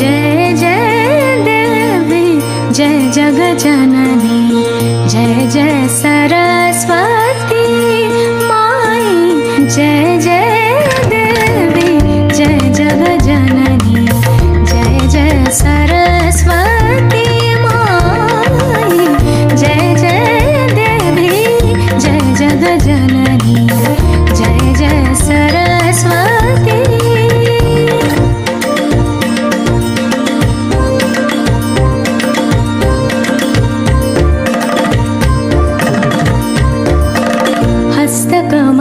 जय जय देवी जय जग जय जय सरस्वती ज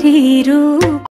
तेरी रूप